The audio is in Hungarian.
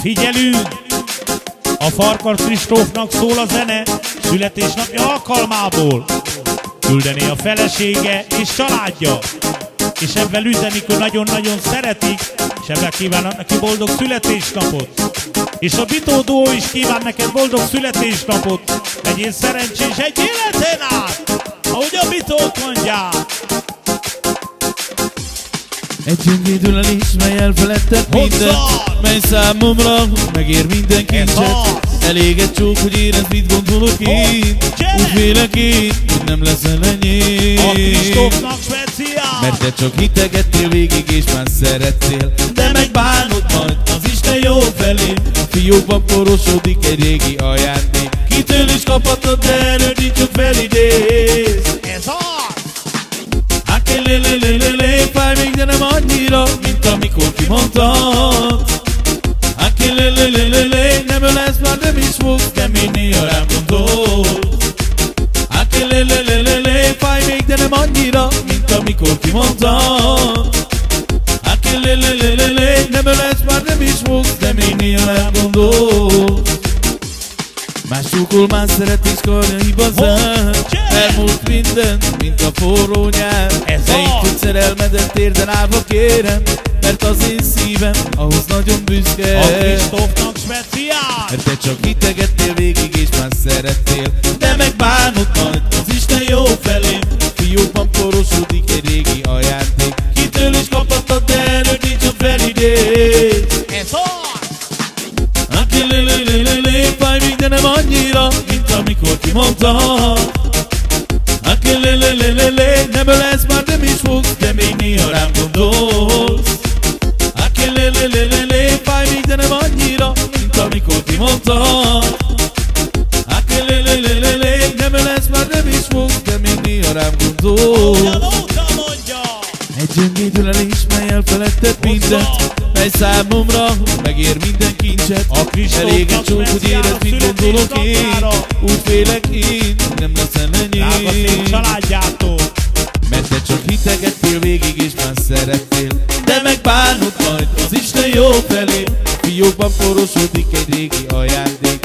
Figyelünk! A Farkar Kristófnak szól a zene születésnapja alkalmából. Küldeni a felesége és családja. És ebben üzenik, hogy nagyon-nagyon szeretik, és ebben kívánnak neki boldog születésnapot. És a Bitódó is kíván neked boldog születésnapot. Legyél szerencsés egy életen át, Egy gyöngédülelés, mely elfeledtek minden Mely számomra megér minden kincset Elég egy csók, hogy érezd, mit gondolok én? Úgy vélek én, hogy nem leszel enyém. Mert te csak hitegettél végig és már szerettél. De megbánod majd az Isten jó felé A fiókban porosodik egy régi ajándék. Kitől is kaphatod, de erről nincs, hogy felidéz annyira, mint amikor kimondtad. Akilelelelele, nem ölesz már, nem is fogsz, de néha rám gondol. Akilelelelele, fáj még, de nem annyira, mint amikor kimondtad. Akilelelelele, nem ölesz már, nem is fogsz, de néha rám gondol. Más csókol, más szeret és karja igazán Elmúlt minden, mint a forró nyár Ez hogy szerelmedet térden állva kérem Mert az én szívem ahhoz nagyon büszke A Kristófnak speciál. Mert te csak hitegettél végig és már szerettél De megbánod majd az Isten jó felé Fiókban porosodik egy régi ajándék Kitől is kaphatod, de erről nincs a felidéz Ez az! Akilelelelele, fáj még, de nem annyira, mint amikor kimondtad. Akilelelelele, fáj még, de nem annyira, mint amikor kimondtad. Akilelelelele, nem ölesz már, nem is fogsz, de még néha rám mondja! Egy gyöngédülelés, mely elfeledtett mindent Mely számomra megér minden kincset A Elég egy csók, hogy érezd, mit gondolok én. Úgy félek én, nem leszel Drága szép enyém családjától. Mert te csak hitegettél végig és már szerettél De megbánod majd az Isten jó felé. Fiókban porosodik egy régi ajándék